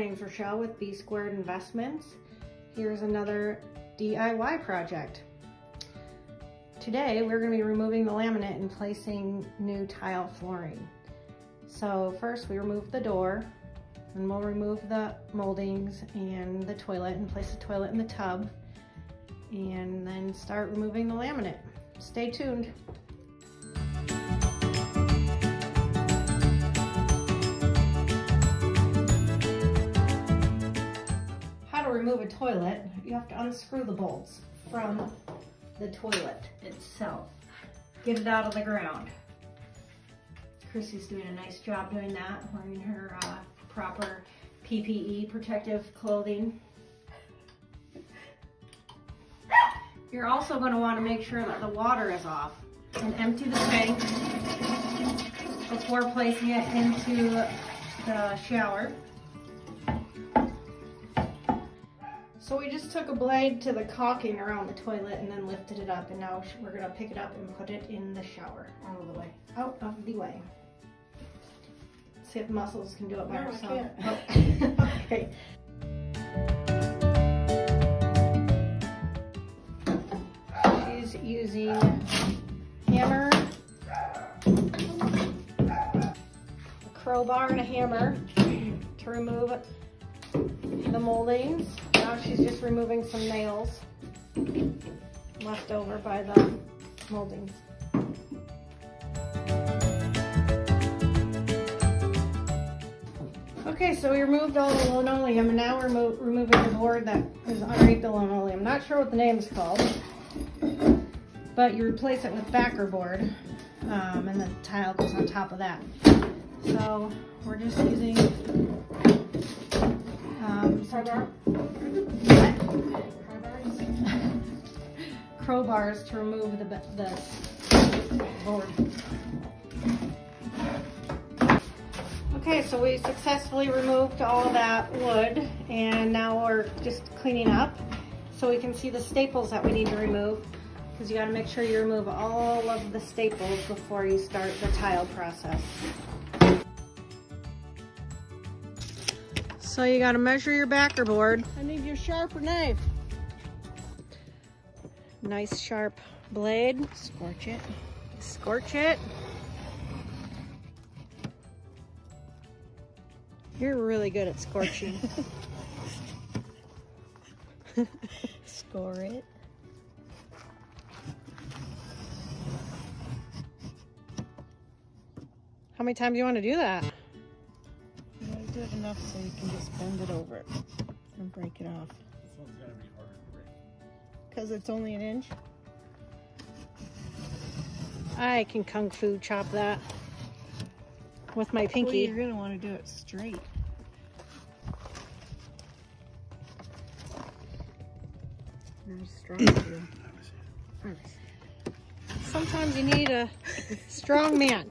name's Raechelle with B Squared Investments. Here's another DIY project. Today we're going to be removing the laminate and placing new tile flooring. So first we remove the door and we'll remove the moldings and the toilet and place the toilet in the tub and then start removing the laminate. Stay tuned. To remove a toilet, you have to unscrew the bolts from the toilet itself. Get it out of the ground. Chrissy's doing a nice job doing that, wearing her uh, proper PPE, protective clothing. You're also going to want to make sure that the water is off and empty the tank before placing it into the shower. So we just took a blade to the caulking around the toilet and then lifted it up and now we're going to pick it up and put it in the shower out of the way. Out of the way. See if muscles can do it by No, I herself. can't. Oh. okay. She's using hammer, a crowbar and a hammer to remove the moldings. Now she's just removing some nails left over by the moldings. Okay, so we removed all the linoleum and now we're removing the board that is underneath the linoleum. I'm not sure what the name is called, but you replace it with backer board um, and the tile goes on top of that. So we're just using some crowbars to remove the, the board. Okay, so we successfully removed all that wood and now we're just cleaning up so we can see the staples that we need to remove because you got to make sure you remove all of the staples before you start the tile process. So you got to measure your backer board. I need your sharper knife. Nice sharp blade. Scorch it. Scorch it. You're really good at scorching. Score it. How many times do you want to do that? You it enough so you can just bend it over and break it off. This one's gonna be harder to break. Because it's only an inch. I can kung fu chop that with my pinky. Well, pinky. you're gonna want to do it straight. Not as strong. Sometimes you need a strong man.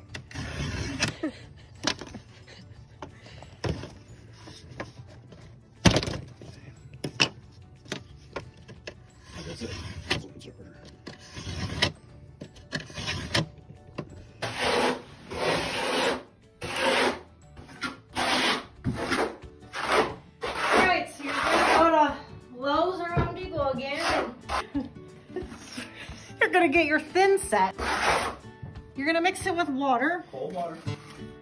That's it. This one's harder. Alright, so you're gonna go to Lowe's or Home Depot again. you're gonna get your thin set. You're gonna mix it with water, Cold water.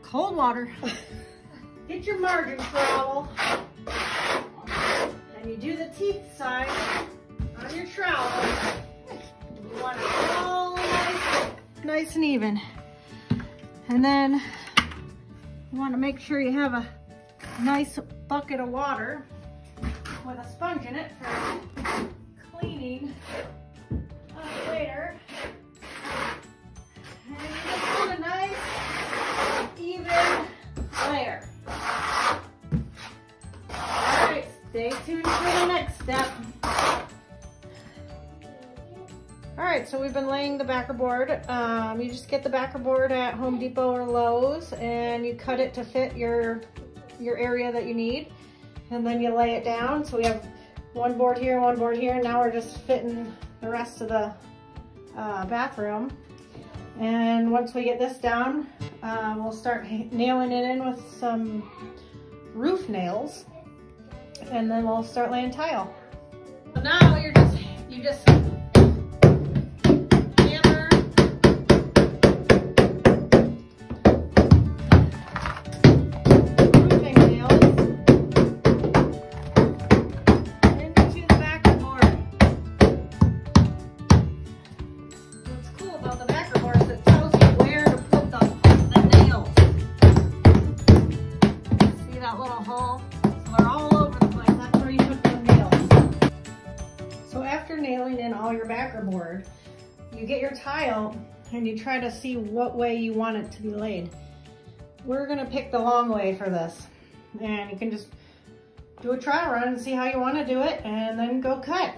cold water. Get your margin trowel. And you do the teeth side on your trowel. You want it all nice, nice and even. And then you want to make sure you have a nice bucket of water with a sponge in it for cleaning we've been laying the backer board. Um, you just get the backer board at Home Depot or Lowe's and you cut it to fit your your area that you need. And then you lay it down. So we have one board here, one board here. And now we're just fitting the rest of the uh, bathroom. And once we get this down, uh, we'll start nailing it in with some roof nails. and then we'll start laying tile. So now you're just, you just that little hole? So they're all over the place. That's where you put the nails. So after nailing in all your backer board, you get your tile and you try to see what way you want it to be laid. We're gonna pick the long way for this. And you can just do a trial run and see how you wanna do it and then go cut.